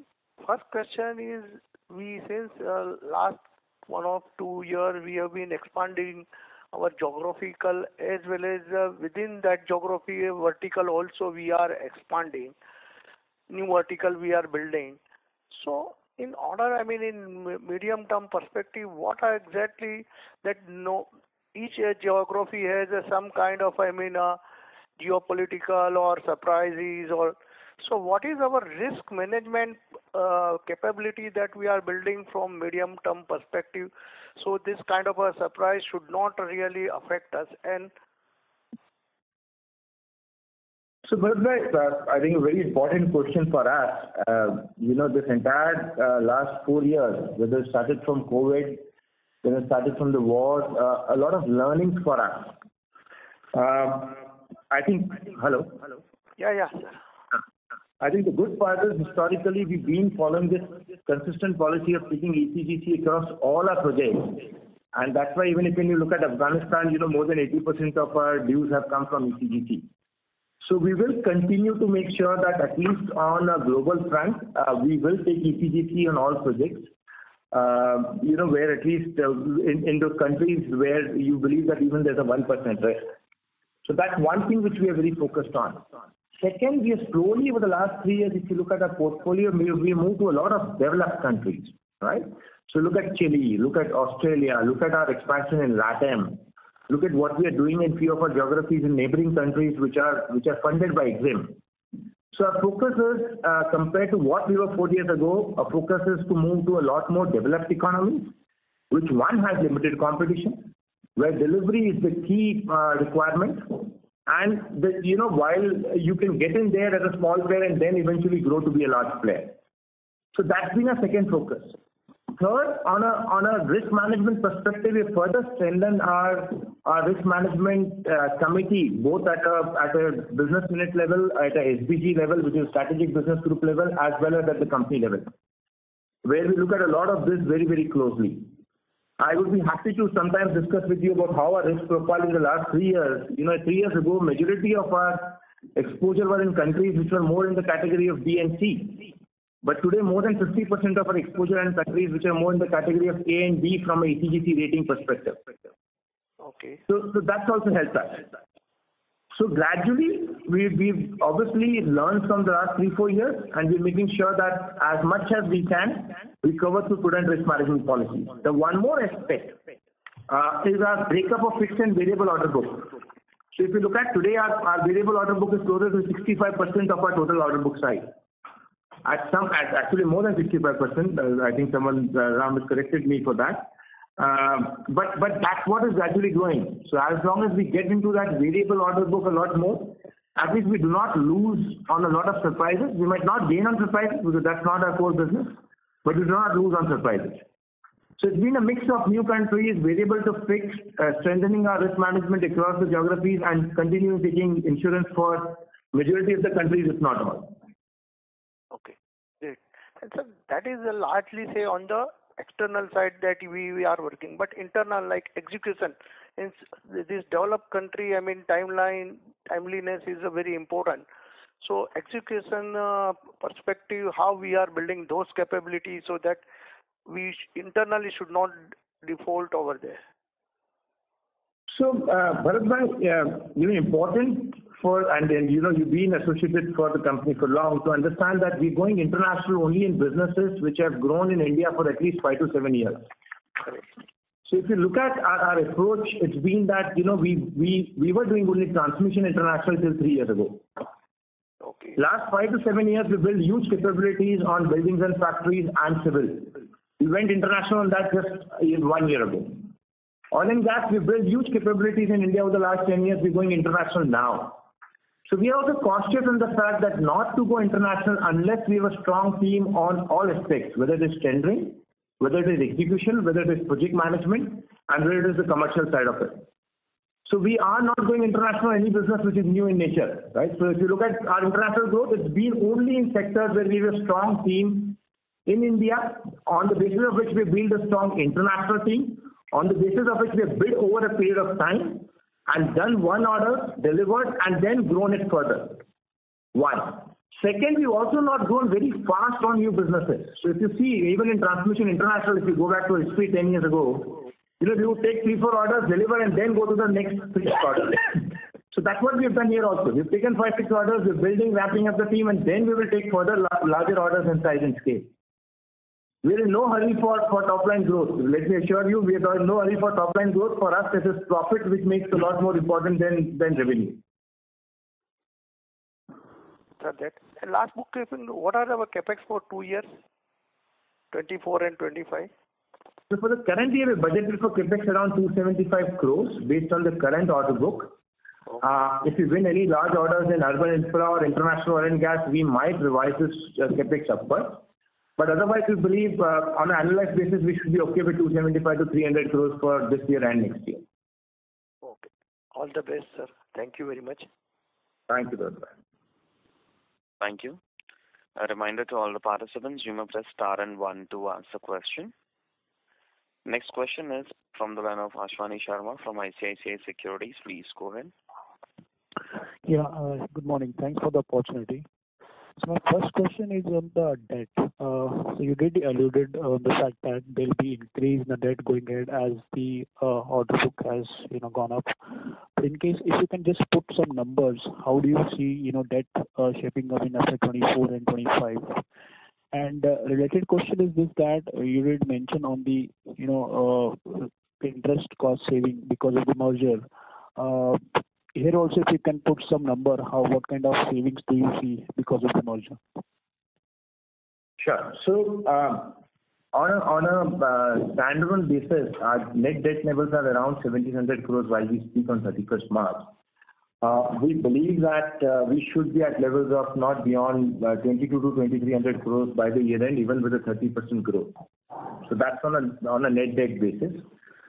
first question is, we since uh, last one or two years, we have been expanding our geographical as well as uh, within that geography vertical also we are expanding. New vertical we are building. So in order, I mean, in medium-term perspective, what are exactly that no each uh, geography has uh, some kind of, I mean, uh, geopolitical or surprises or. So what is our risk management uh, capability that we are building from medium-term perspective, so this kind of a surprise should not really affect us? and Bharat, uh, I think a very important question for us. Uh, you know, this entire last four years, whether it started from COVID, then it started from the war, a lot of learnings for us. Um, I think. Hello? Yeah, yeah. I think the good part is historically we've been following this consistent policy of taking ECGC across all our projects. And that's why even if when you look at Afghanistan, you know, more than 80% of our dues have come from ECGC. So we will continue to make sure that at least on a global front, uh, we will take ECGC on all projects. Uh, you know, where at least uh, in those countries where you believe that even there's a 1% risk. So that's one thing which we are very focused on. Second, we are slowly over the last three years, if you look at our portfolio, we moved to a lot of developed countries, right? So look at Chile, look at Australia, look at our expansion in LATAM. Look at what we are doing in few of our geographies in neighboring countries which are which are funded by EXIM. So our focus is, uh, compared to what we were four years ago, our focus is to move to a lot more developed economies, which one has limited competition, where delivery is the key uh, requirement. And you know, while you can get in there as a small player and then eventually grow to be a large player. So that's been our second focus. Third, on a on a risk management perspective, we further strengthen our our risk management uh, committee, both at a at a business unit level, at a SBG level, which is strategic business group level, as well as at the company level, where we look at a lot of this very, very closely. I would be happy to sometimes discuss with you about how our risk profile in the last three years. You know, three years ago, majority of our exposure were in countries which were more in the category of B and C. But today, more than 50% of our exposure in countries which are more in the category of A and B from a ECGC rating perspective. Okay. So, so That's also helped us. So gradually, we've obviously learned from the last three, four years, and we're making sure that as much as we can, we cover through prudent risk management policies. The one more aspect uh, is our breakup of fixed and variable order book. So, if you look at today, our variable order book is closer to 65% of our total order book size. At some at actually more than 65%. Uh, I think someone, uh, Ram, has corrected me for that. Uh, but but that's what is gradually growing. So, as long as we get into that variable order book a lot more, at least we do not lose on a lot of surprises. We might not gain on surprises because that's not our core business, but we do not lose on surprises. So it's been a mix of new countries, variable to fixed, uh, strengthening our risk management across the geographies and continuing taking insurance for majority of the countries, if not all. Okay, great. Sir, that is largely, say, on the external side that we are working. But internal, like execution, in this developed country, I mean, timeline, timeliness is a very important. So execution uh, perspective, how we are building those capabilities so that we internally should not default over there. So, uh, Bharat, uh, you know, important for, and then, you know, you've been associated for the company for long, to understand that we're going international only in businesses which have grown in India for at least five to seven years. So if you look at our, our approach, it's been that, you know, we, we, we were doing only transmission international till three years ago. Okay. Last five to seven years, we built huge capabilities on buildings and factories and civil. We went international on that just one year ago. Oil and gas, we built huge capabilities in India over the last 10 years. We're going international now. So we are also cautious on the fact that not to go international unless we have a strong team on all aspects, whether it is tendering, whether it is execution, whether it is project management, and whether it is the commercial side of it. So we are not going international any business which is new in nature, right? So if you look at our international growth, it's been only in sectors where we have a strong team in India, on the basis of which we build a strong international team, on the basis of which we have built over a period of time, and done one order, delivered, and then grown it further. One. Second, we've also not grown very fast on new businesses. So if you see, even in transmission international, if you go back to history 10 years ago, you know, would take three, four orders, deliver, and then go to the next three orders. So that's what we've done here also. We've taken five, six orders, we're building, wrapping up the team, and then we will take further larger orders in size and scale. We're in no hurry for, for top line growth. Let me assure you, we are in no hurry for top line growth. For us, it is profit, which makes a lot more important than, than revenue. Sir, that. And last bookkeeping, what are our capex for two years, 24 and 25? So for the current year, we budgeted for capex around 275 crores based on the current order book. Uh, if we win any large orders in urban infra or international oil and gas, we might revise this uh, capex upwards. But otherwise, we believe uh, on an annualized basis, we should be okay with 275 to 300 crores for this year and next year. Okay. All the best, sir. Thank you very much. Thank you, Dr. Thank you. A reminder to all the participants, you may press star and one to ask a question. Next question is from the line of Ashwani Sharma from ICICI Securities. Please go ahead. Yeah, uh, good morning. Thanks for the opportunity. So my first question is on the debt. Uh, so you did alluded on the fact that there'll be increase in the debt going ahead as the uh, order book has, you know, gone up. But in case, if you can just put some numbers, how do you see, you know, debt uh, shaping up in FY 24 and 25? And related question is this that you did mention on the, you know, interest cost saving because of the merger. Here also, if you can put some number, how what kind of savings do you see because of the merger? Sure. So, um, on a on a uh, standalone basis, our net debt levels are around 1,700 crores while we speak on 31st March. Uh, We believe that uh, we should be at levels of not beyond 22 to 2300 crores by the year end, even with a 30% growth. So that's on a on a net debt basis.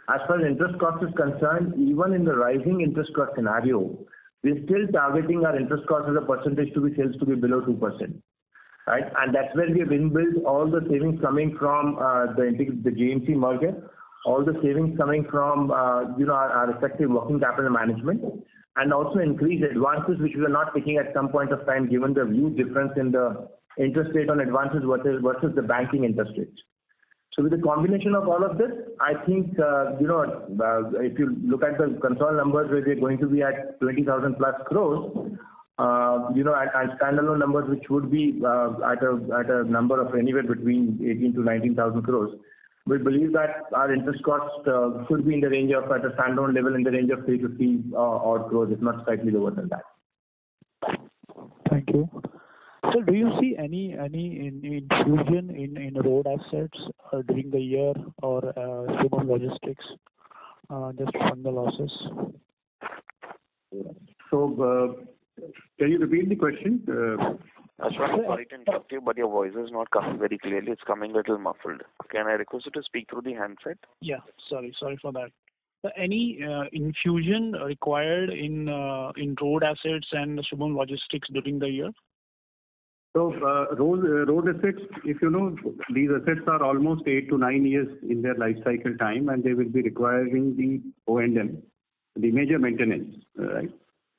As far as interest cost is concerned, even in the rising interest cost scenario, we're still targeting our interest cost as a percentage to be sales to be below 2%, right? And that's where we have inbuilt all the savings coming from uh, the the JMC merger, all the savings coming from, uh, you know, our effective working capital management, and also increased advances, which we were not taking at some point of time, given the huge difference in the interest rate on advances versus versus the banking interest rates. So with the combination of all of this, I think, uh, you know, uh, if you look at the consolidated numbers, where we're going to be at 20,000 plus crores, uh, you know, and standalone numbers, which would be at a at a number of anywhere between 18 to 19,000 crores. We believe that our interest cost should be in the range of, at a standalone level, in the range of 350 uh, odd crores, if not slightly lower than that. Thank you. So do you see any any in- infusion in in road assets uh, during the year or uh, Shubham Logistics uh, just to fund the losses? So, uh, can you repeat the question? Uh, Ashwani, sorry to interrupt you, but your voice is not coming very clearly. It's coming a little muffled. Can I request you to speak through the handset? Yeah, sorry, sorry for that. So Any uh, infusion required in uh, in road assets and Shubham Logistics during the year? So, uh, road uh, road assets, if you know, these assets are almost eight to nine years in their life cycle time, and they will be requiring the O&M, the major maintenance, uh, right?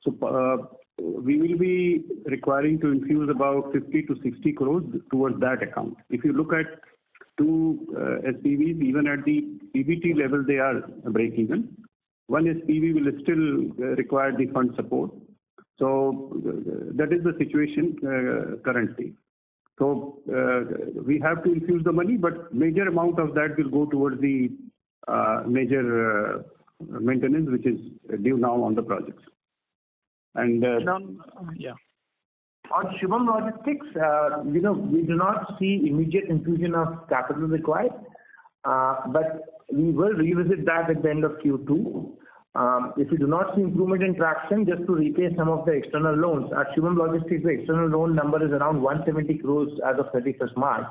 So, we will be requiring to infuse about 50 to 60 crores towards that account. If you look at two SPVs, even at the PBT level, they are breakeven. One SPV will still require the fund support. So uh, that is the situation uh, currently. So uh, we have to infuse the money, but major amount of that will go towards the major maintenance, which is due now on the projects. And yeah. On Shubham Logistics, you know, we do not see immediate infusion of capital required, but we will revisit that at the end of Q2. Um, if we do not see improvement in traction, just to repay some of the external loans. At Shubham Logistics, the external loan number is around 170 crores as of 31st March.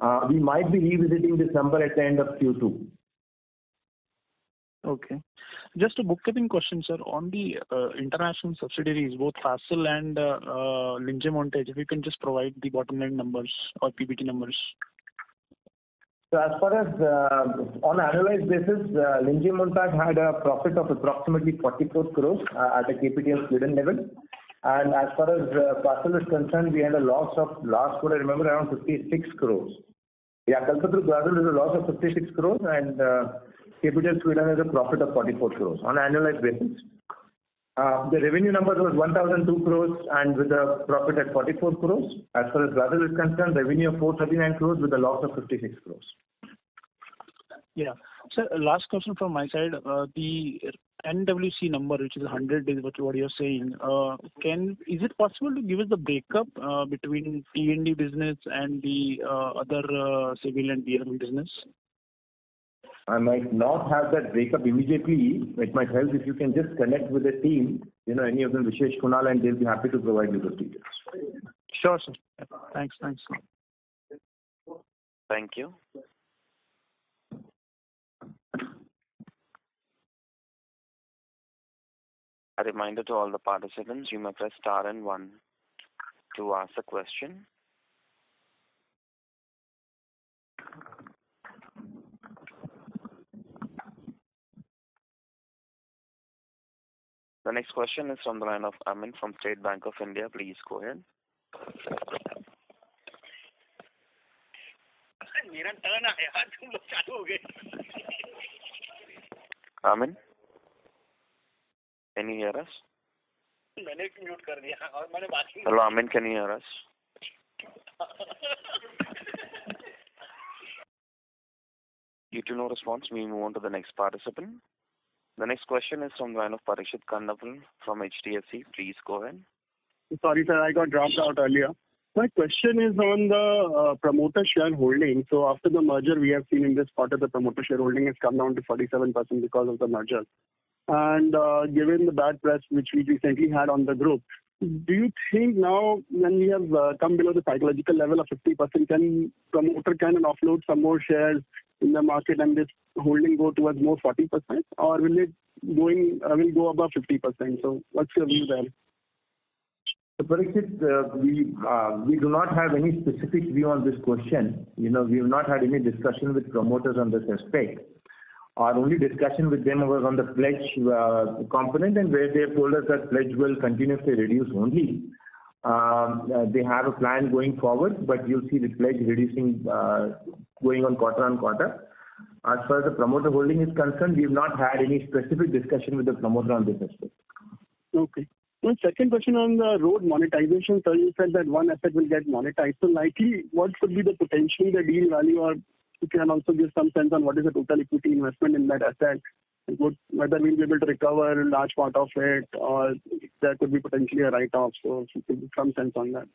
Uh, we might be revisiting this number at the end of Q2. Okay. Just a bookkeeping question, sir. On the uh, international subsidiaries, both Fasttel and uh, Linjemontage Montage, if you can just provide the bottom line numbers or PBT numbers. So as far as uh, on annualized basis, uh, Linjemontage Montage had a profit of approximately 44 crore uh, at a KPIT Sweden level. And as far as Fasttel is concerned, we had a loss of last quarter, I remember, around 56 crores. Yeah, Kalpataru Brazil is a loss of 56 crores and KPIT Sweden has a profit of 44 crores on annualized basis. Uh, the revenue number was 1,002 crores and with a profit at 44 crores. As far as Brazil is concerned, revenue of 439 crores with a loss of 56 crores. Yeah. Sir, last question from my side. Uh, the NWC number, which is 100, is what you're saying. Uh, can is it possible to give us the breakup between T&D business and the other civil and DRM business? I might not have that breakup immediately. It might help if you can just connect with the team, you know, any of them, Vishesh, Kunal, and they'll be happy to provide you those details. Sure, sir. Thanks. Thanks. Thank you. A reminder to all the participants, you may press star and one to ask a question. The next question is from the line of Amin from State Bank of India. Please go ahead. Amin? Can you hear us? Hello, Amin, can you hear us? Due to no response, we move on to the next participant. The next question is from the line of Parikshit Kandpal from HDFC. Please go ahead. Sorry, sir, I got dropped out earlier. My question is on the uh, promoter shareholding. So after the merger, we have seen in this quarter, the promoter shareholding has come down to 47% because of the merger. And uh, given the bad press which we recently had on the group, do you think now when we have uh, come below the psychological level of 50%, can promoter of offload some more shares in the market and this holding go towards more 40%? Or will it going uh, will go above 50%? So what's your view there? So Parikshit, uh, we uh, we do not have any specific view on this question. You know, we have not had any discussion with promoters on this aspect. Our only discussion with them was on the pledge component, and where they told us that pledge will continuously reduce only. Um, uh, they have a plan going forward, but you'll see the pledge reducing uh, going on quarter-on-quarter. As far as the promoter holding is concerned, we've not had any specific discussion with the promoter on this aspect. Okay. My second question on the road monetization. So you said that one asset will get monetized. So likely, what could be the potential, the deal value, or you can also give some sense on what is the total equity investment in that asset? Whether we'll be able to recover a large part of it, or there could be potentially a write-off. So if you could give some sense on that.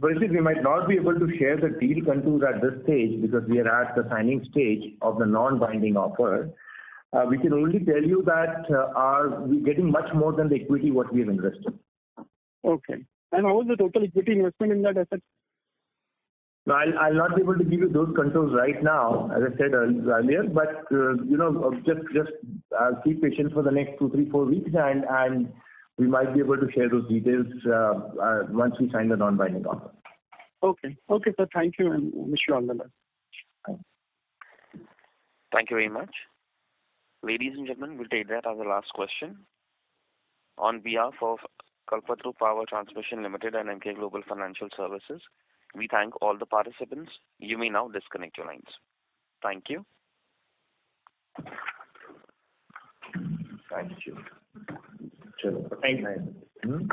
Parikshit, we might not be able to share the deal contours at this stage because we are at the signing stage of the non-binding offer. Uh, We can only tell you that are we're getting much more than the equity what we have invested. Okay. And how is the total equity investment in that asset? No, I'll not be able to give you those controls right now, as I said earlier. But uh, you know, uh, just just uh keep patient for the next two, three, four weeks, and and we might be able to share those details uh, once we sign the non-binding offer. Okay. Okay, sir. Thank you, and wish you all the best. Thank you very much. Ladies and gentlemen, we'll take that as the last question. On behalf of Kalpataru Power Transmission Limited and Emkay Global Financial Services, we thank all the participants. You may now disconnect your lines. Thank you. Thank you. Thank you. Hmm?